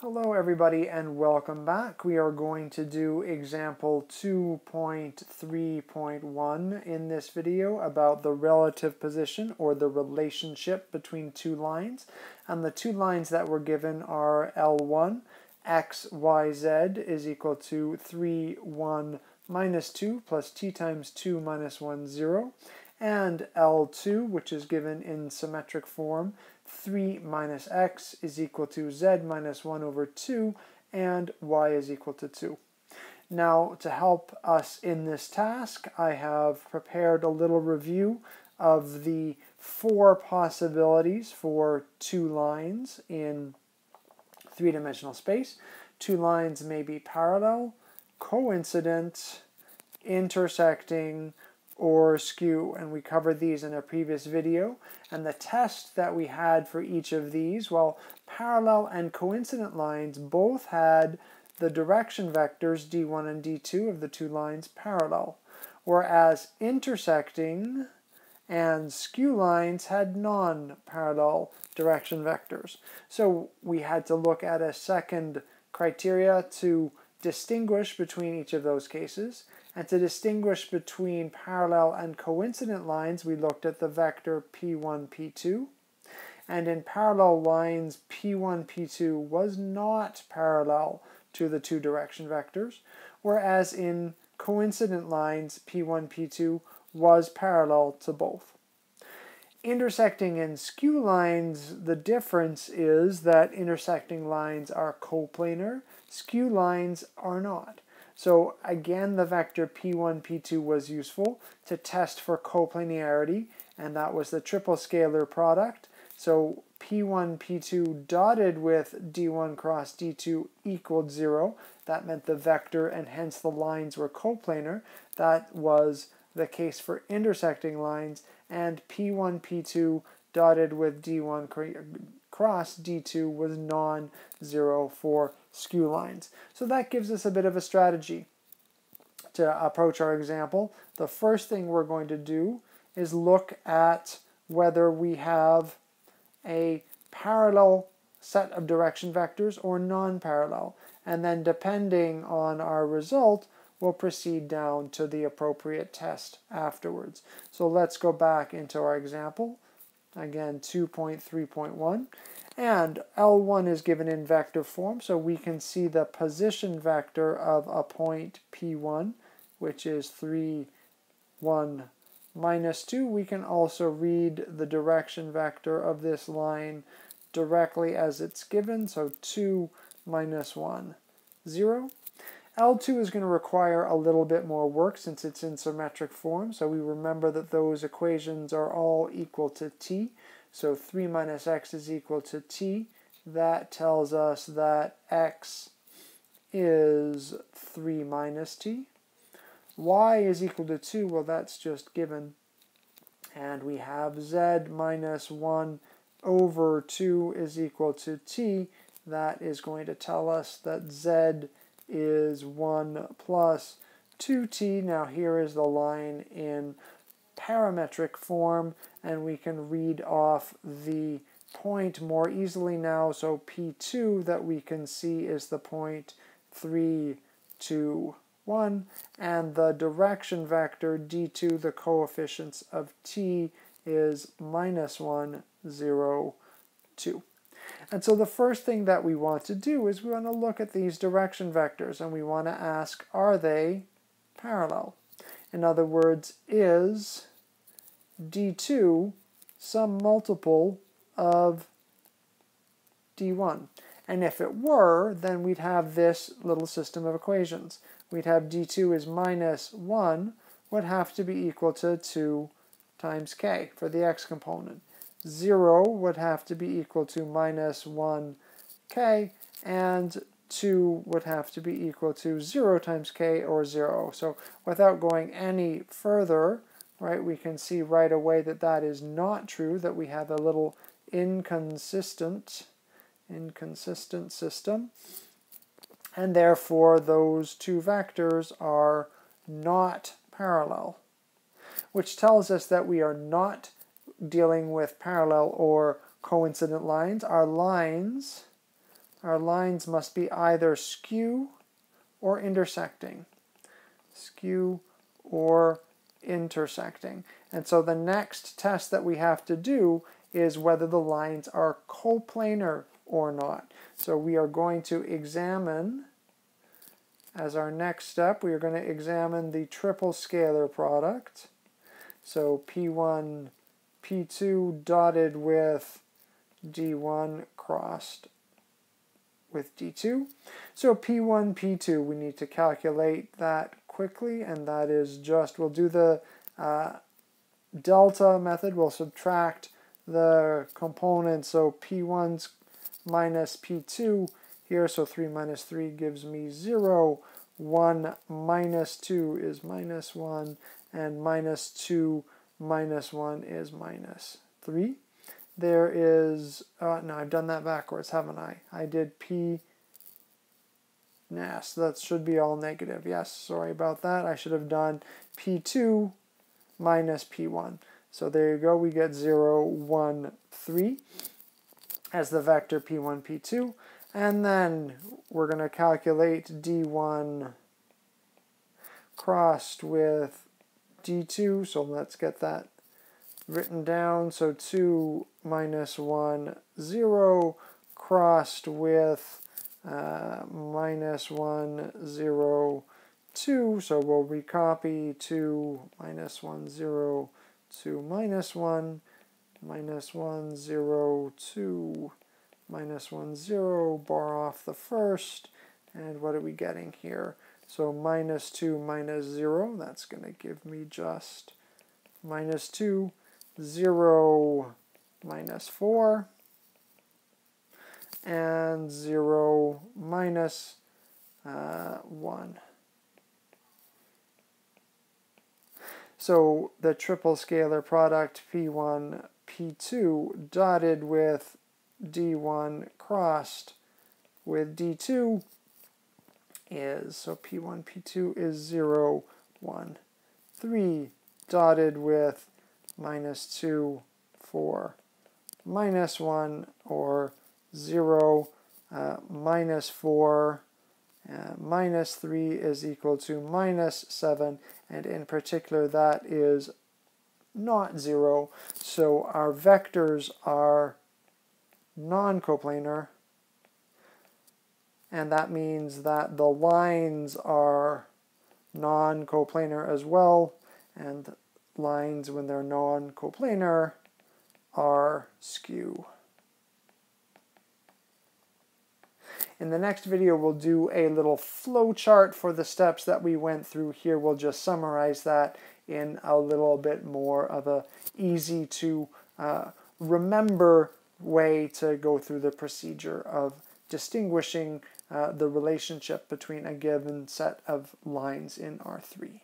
Hello everybody and welcome back. We are going to do example 2.3.1 in this video about the relative position or the relationship between two lines. And the two lines that were given are L1, x, y, z is equal to 3, 1, minus 2 plus t times 2 minus 1, 0 and L2, which is given in symmetric form, 3 minus x is equal to z minus 1 over 2, and y is equal to 2. Now, to help us in this task, I have prepared a little review of the four possibilities for two lines in three-dimensional space. Two lines may be parallel, coincident, intersecting, or skew, and we covered these in a previous video. And the test that we had for each of these, well, parallel and coincident lines both had the direction vectors d1 and d2 of the two lines parallel, whereas intersecting and skew lines had non-parallel direction vectors. So we had to look at a second criteria to distinguish between each of those cases. And to distinguish between parallel and coincident lines, we looked at the vector p1, p2. And in parallel lines, p1, p2 was not parallel to the two direction vectors, whereas in coincident lines, p1, p2 was parallel to both. Intersecting and skew lines, the difference is that intersecting lines are coplanar Skew lines are not. So again, the vector p1, p2 was useful to test for coplanarity, and that was the triple scalar product. So p1, p2 dotted with d1 cross d2 equaled 0. That meant the vector and hence the lines were coplanar. That was the case for intersecting lines, and p1, p2 dotted with d1 cross d2 was non-zero for skew lines. So that gives us a bit of a strategy to approach our example. The first thing we're going to do is look at whether we have a parallel set of direction vectors or non-parallel. And then depending on our result, we'll proceed down to the appropriate test afterwards. So let's go back into our example. Again, 2.3.1. And L1 is given in vector form, so we can see the position vector of a point P1, which is 3, 1, minus 2. We can also read the direction vector of this line directly as it's given, so 2 minus 1, 0. L2 is going to require a little bit more work since it's in symmetric form, so we remember that those equations are all equal to t. So 3 minus x is equal to t. That tells us that x is 3 minus t. y is equal to 2, well that's just given. And we have z minus 1 over 2 is equal to t. That is going to tell us that z is 1 plus 2t. Now here is the line in parametric form and we can read off the point more easily now. So P2 that we can see is the point 3, 2, 1 and the direction vector d2, the coefficients of t is minus 1, 0, 2. And so the first thing that we want to do is we want to look at these direction vectors and we want to ask, are they parallel? In other words, is d2 some multiple of d1? And if it were, then we'd have this little system of equations. We'd have d2 is minus 1 would have to be equal to 2 times k for the x component. 0 would have to be equal to minus 1k, and 2 would have to be equal to 0 times k or 0. So without going any further, right, we can see right away that that is not true, that we have a little inconsistent, inconsistent system. And therefore, those two vectors are not parallel, which tells us that we are not dealing with parallel or coincident lines. Our lines our lines must be either skew or intersecting. Skew or intersecting. And so the next test that we have to do is whether the lines are coplanar or not. So we are going to examine, as our next step, we are going to examine the triple scalar product. So P1, P2 dotted with D1 crossed with D2. So P1, P2, we need to calculate that quickly, and that is just, we'll do the uh, delta method, we'll subtract the components, so P1's minus P2 here, so 3 minus 3 gives me 0, 1 minus 2 is minus 1, and minus 2 minus 1 is minus 3. There is, uh, no, I've done that backwards, haven't I? I did P, yes, that should be all negative. Yes, sorry about that. I should have done P2 minus P1. So there you go, we get 0, 1, 3 as the vector P1, P2. And then we're going to calculate D1 crossed with D2. So let's get that written down. So 2 minus 1, 0 crossed with uh, minus 1, 0, 2. So we'll recopy 2 minus 1, 0, 2 minus 1 minus 1, 0, 2, minus 1, 0, bar off the first, and what are we getting here? So minus 2 minus 0, that's going to give me just minus 2, 0, minus 4, and 0, minus, uh, 1. So the triple scalar product P1 P2 dotted with D1 crossed with D2 is, so P1, P2 is 0, 1, 3 dotted with minus 2, 4, minus 1, or 0, uh, minus 4, uh, minus 3 is equal to minus 7, and in particular that is not 0. So our vectors are non-coplanar, and that means that the lines are non-coplanar as well, and lines when they're non-coplanar are skew. In the next video, we'll do a little flow chart for the steps that we went through here. We'll just summarize that in a little bit more of a easy to uh, remember way to go through the procedure of distinguishing uh, the relationship between a given set of lines in R3.